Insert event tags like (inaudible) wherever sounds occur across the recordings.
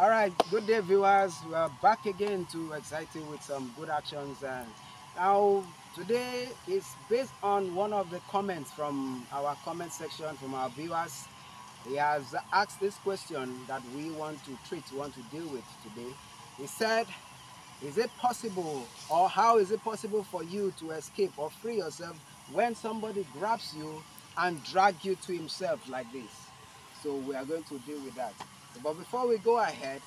All right, good day, viewers. We are back again to exciting with some good actions. And now, today is based on one of the comments from our comment section from our viewers. He has asked this question that we want to treat, want to deal with today. He said, Is it possible, or how is it possible for you to escape or free yourself when somebody grabs you and drag you to himself like this? So, we are going to deal with that. But before we go ahead,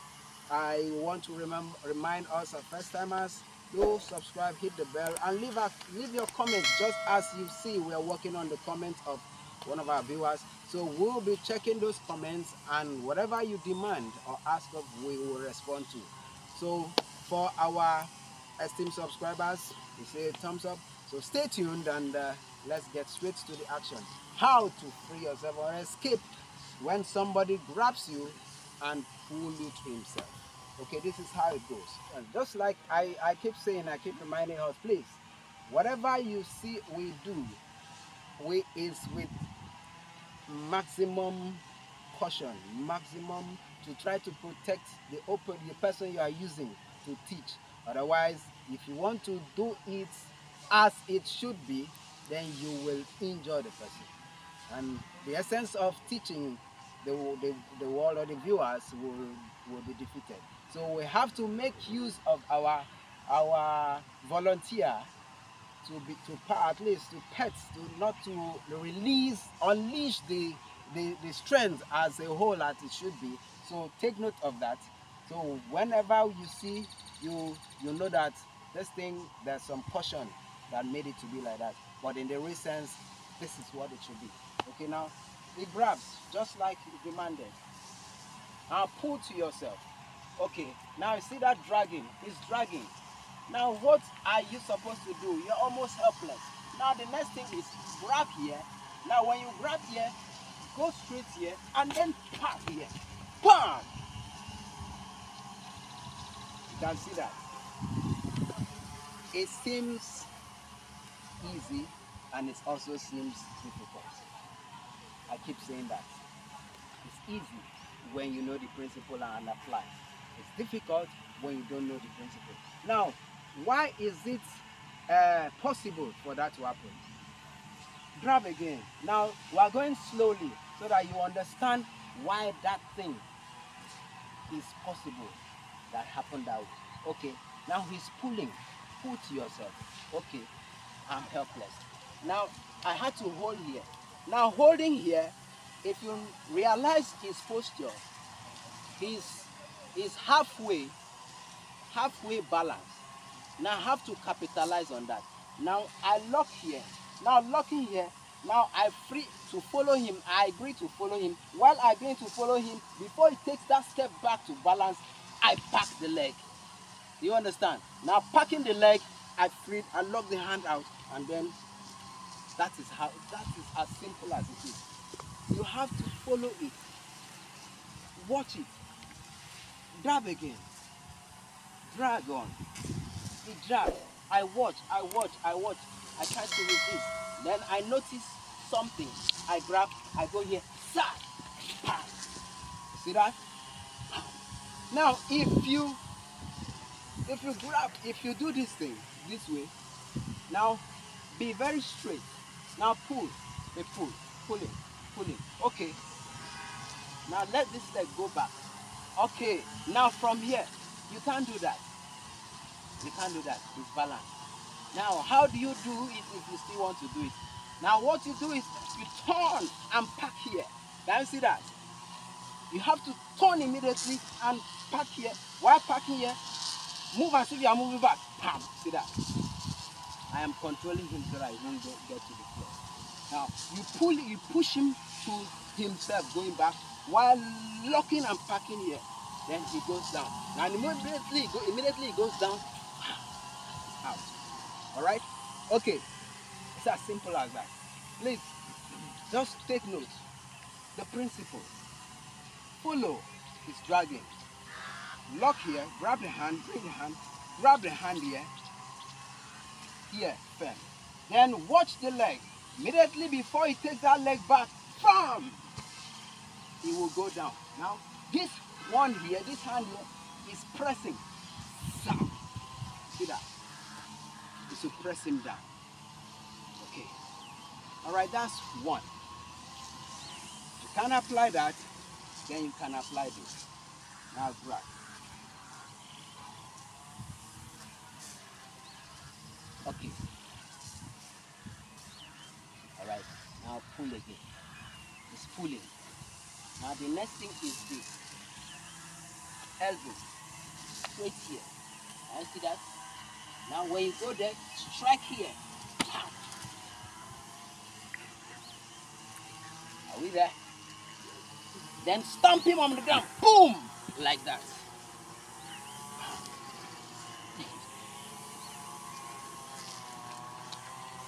I want to remember, remind us of first timers, do subscribe, hit the bell, and leave, a, leave your comments just as you see we are working on the comments of one of our viewers. So we'll be checking those comments and whatever you demand or ask of, we will respond to. So for our esteemed subscribers, we say thumbs up. So stay tuned and uh, let's get straight to the action. How to free yourself or escape when somebody grabs you and pull to himself. Okay, this is how it goes. And just like I, I keep saying, I keep reminding us, please, whatever you see we do, we is with maximum caution, maximum to try to protect the open the person you are using to teach. Otherwise, if you want to do it as it should be, then you will injure the person. And the essence of teaching the, the, the world or the viewers will, will be defeated. So we have to make use of our, our volunteer to be to at least to pets to not to release unleash the, the the strength as a whole as it should be. So take note of that. So whenever you see you you know that this thing there's some caution that made it to be like that. But in the real sense this is what it should be. Okay now it grabs just like demanded. Now pull to yourself. Okay now you see that dragging. It's dragging. Now what are you supposed to do? You're almost helpless. Now the next thing is grab here. Now when you grab here go straight here and then pat here. Bam! You can see that. It seems easy and it also seems difficult I keep saying that. It's easy when you know the principle and apply. It's difficult when you don't know the principle. Now, why is it uh, possible for that to happen? Grab again. Now, we are going slowly so that you understand why that thing is possible that happened out. Okay, now he's pulling. Pull to yourself. Okay, I'm helpless. Now, I had to hold here. Now holding here, if you realize his posture, he's, he's halfway, halfway balanced. Now I have to capitalize on that. Now I lock here. Now locking here, now I free to follow him. I agree to follow him. While I agree to follow him, before he takes that step back to balance, I pack the leg. You understand? Now packing the leg, I free, I lock the hand out, and then that is how that is as simple as it is. You have to follow it. Watch it. Grab again. Drag on. It drags. I watch, I watch, I watch. I try to resist. Then I notice something. I grab, I go here. Sa! See that? Now if you if you grab, if you do this thing this way, now be very straight. Now pull, they pull, pulling, pulling. Okay. Now let this leg go back. Okay. Now from here, you can't do that. You can't do that. It's balanced. Now, how do you do it if you still want to do it? Now, what you do is you turn and pack here. Can you see that? You have to turn immediately and pack here. While packing here, move as if you are moving back. Bam. See that? I am controlling him so that he won't get to the floor. Now you pull, you push him to himself going back while locking and packing here. Then he goes down. Now immediately, go, immediately he goes down, (sighs) out. All right? Okay. It's as simple as that. Please, just take note. The principle. Follow is dragging. Lock here, grab the hand, bring the hand, grab the hand here, here firm. Then watch the leg. Immediately before he takes that leg back, bam! He will go down. Now, this one here, this hand here is pressing down. See that? It's to press him down. Okay. All right, that's one. You can apply that, then you can apply this. Now grab. Okay. All right. Pull again. It's pulling. Now the next thing is this. Elbow. Straight here. I see that? Now when you go there, strike here. Are we there? Then stomp him on the ground. Boom! Like that.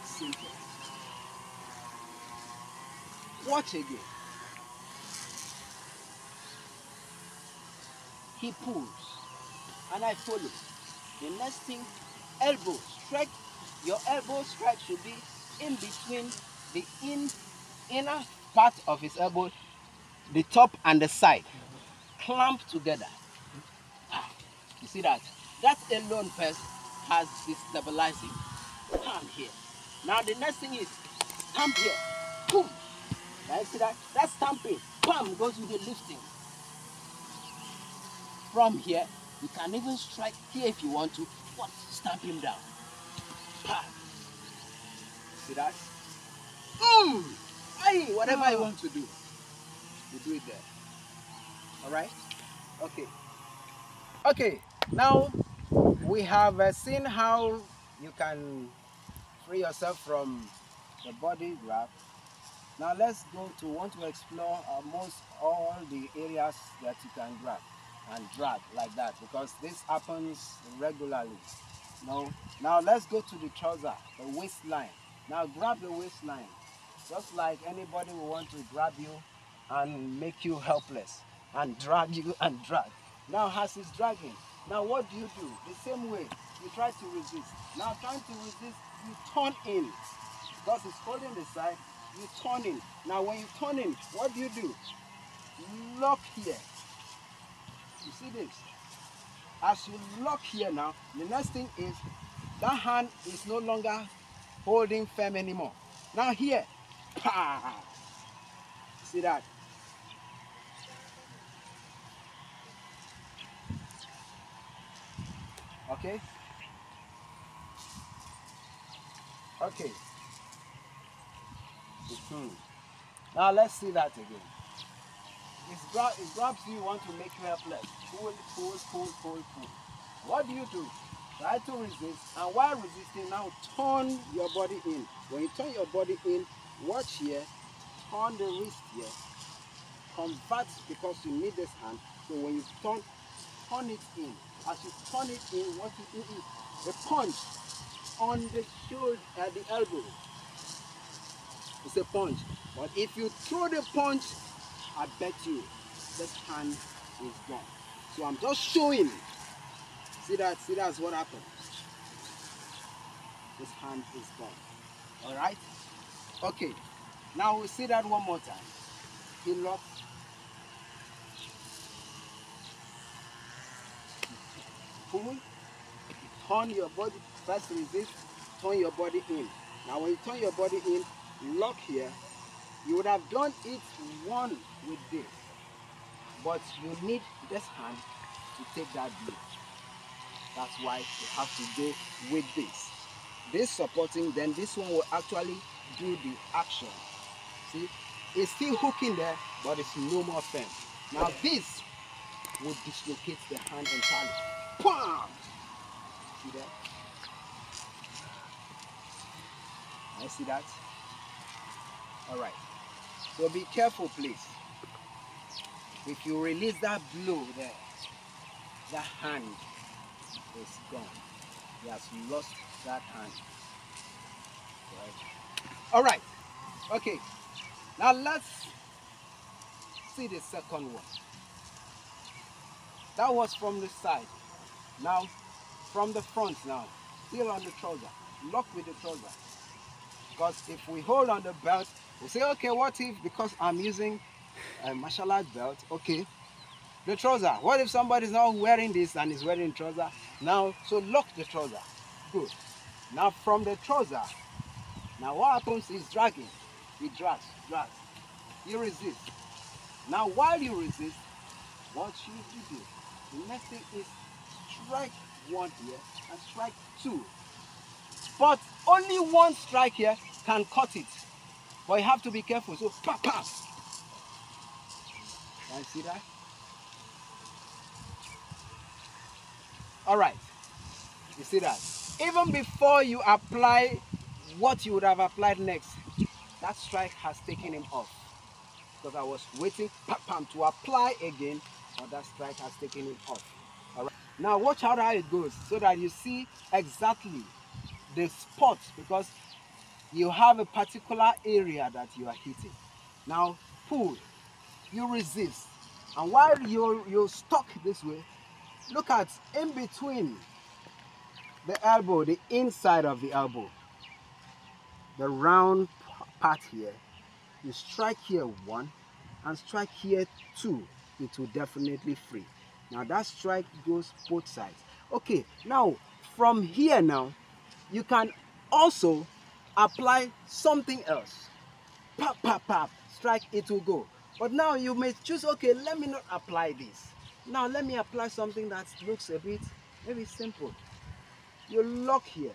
Simple. Watch again. He pulls and I follow. The next thing, elbow strike. Your elbow strike should be in between the in inner part of his elbow, the top and the side. Clamp together. Ah, You see that? That alone first has the stabilizing. Come here. Now the next thing is stamp here. Boom. Now see that? That's stamping. Bam goes with the lifting. From here, you can even strike here if you want to. What? Stamp him down. Pa. See that? Mm. Aye, whatever you want to do, you do it there. All right? Okay. Okay. Now we have uh, seen how you can free yourself from the body grab. Now let's go to want to explore uh, almost all the areas that you can grab and drag like that because this happens regularly. No. Now let's go to the trouser, the waistline. Now grab the waistline. Just like anybody will want to grab you and make you helpless and drag you (laughs) and drag. Now as is dragging, now what do you do? The same way, you try to resist. Now trying to resist, you turn in. Because it's holding the side, you turn in. Now when you turn in, what do you do? Lock here. You see this? As you lock here now, the next thing is that hand is no longer holding firm anymore. Now here! See that? Okay? Okay. Mhm. Now let's see that again. It, gra it grabs you, want to make you helpless. Pull, pull, pull, pull, pull. What do you do? Try to resist, and while resisting, now turn your body in. When you turn your body in, watch here, turn the wrist here, convert because you need this hand. So when you turn, turn it in. As you turn it in, what you do is the punch on the shoulder, uh, the elbow. It's a punch. But if you throw the punch, I bet you this hand is gone. So I'm just showing. See that? See that's what happened. This hand is gone. All right. Okay. Now we see that one more time. He locks. Pull. Turn your body. First resist. Turn your body in. Now when you turn your body in, lock here. You would have done it one with this, but you need this hand to take that blow. That's why you have to go with this. This supporting, then this one will actually do the action. See, it's still hooking there, but it's no more firm. Now this will dislocate the hand entirely. Pam! See that? I see that. All right. So be careful, please. If you release that blow there, that hand is gone. He has lost that hand. Right. All right. Okay. Now let's see the second one. That was from the side. Now, from the front now, still on the trouser. Lock with the trouser. Because if we hold on the belt, say, okay, what if, because I'm using a martial art belt, okay, the trouser. What if somebody's not wearing this and is wearing trouser? Now, so lock the trouser. Good. Now from the trouser, now what happens is dragging. He drags, drags. You resist. Now while you resist, what should you do? The next thing is strike one here and strike two. But only one strike here can cut it. But you have to be careful. So, pa. Can you see that? All right. You see that? Even before you apply what you would have applied next, that strike has taken him off. Because I was waiting pam, to apply again, but that strike has taken him off. All right. Now watch how it goes so that you see exactly the spot because you have a particular area that you are hitting. Now pull, you resist. And while you're, you're stuck this way, look at in between the elbow, the inside of the elbow, the round part here, you strike here one and strike here two, it will definitely free. Now that strike goes both sides. Okay, now from here now, you can also apply something else. Pop, pop, pop, strike, it will go. But now you may choose, okay, let me not apply this. Now let me apply something that looks a bit, maybe simple. You lock here.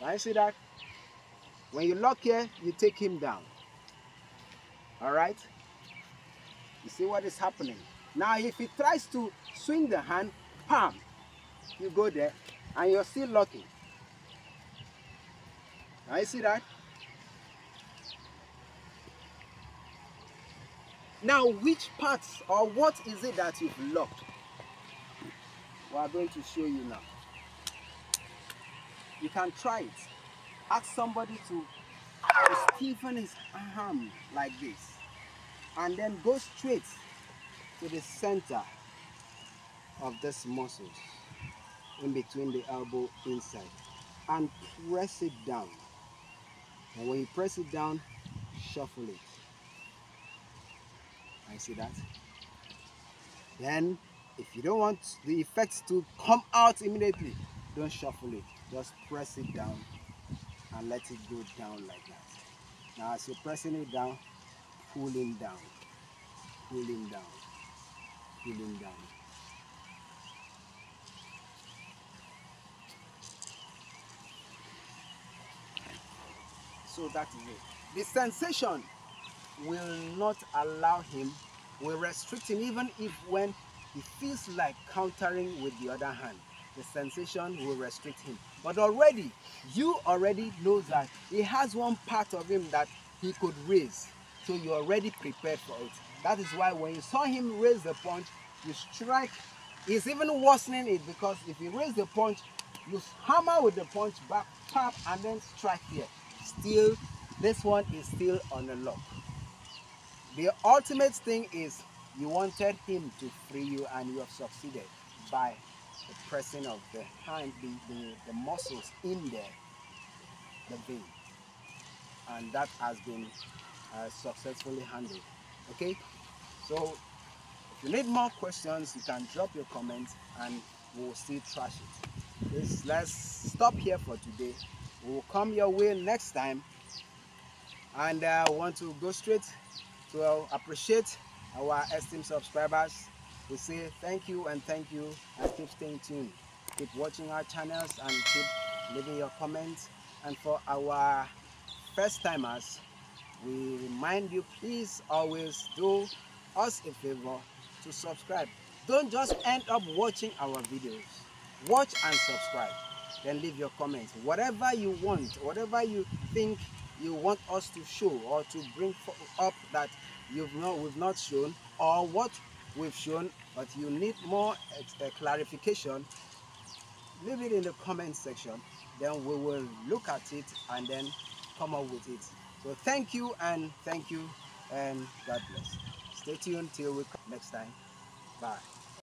You see that? When you lock here, you take him down. All right? You see what is happening? Now if he tries to swing the hand, palm, you go there and you're still locking. You see that? Now which parts or what is it that you've locked? We are going to show you now. You can try it. Ask somebody to, to stiffen his arm like this and then go straight to the center of this muscles in between the elbow inside and press it down and when you press it down shuffle it. I see that? Then if you don't want the effects to come out immediately don't shuffle it. Just press it down and let it go down like that. Now as you're pressing it down pulling down, pulling down, pulling down. So that is it. The sensation will not allow him, will restrict him even if when he feels like countering with the other hand. The sensation will restrict him. But already, you already know that he has one part of him that he could raise so you're already prepared for it. That is why when you saw him raise the punch, you strike. He's even worsening it because if you raise the punch, you hammer with the punch back, tap, and then strike here. Still, this one is still on the lock. The ultimate thing is you wanted him to free you and you have succeeded by the pressing of the hand, the, the, the muscles in there, the vein. And that has been uh, successfully handled. Okay, so if you need more questions, you can drop your comments and we'll still trash it. Let's, let's stop here for today. We'll come your way next time. And I uh, want to go straight to uh, appreciate our esteemed subscribers. We say thank you and thank you and keep staying tuned. Keep watching our channels and keep leaving your comments. And for our first timers, we remind you please always do us a favor to subscribe don't just end up watching our videos watch and subscribe then leave your comments whatever you want whatever you think you want us to show or to bring up that you've not we've not shown or what we've shown but you need more uh, clarification leave it in the comment section then we will look at it and then come up with it so thank you and thank you and God bless. Stay tuned till we come next time. Bye.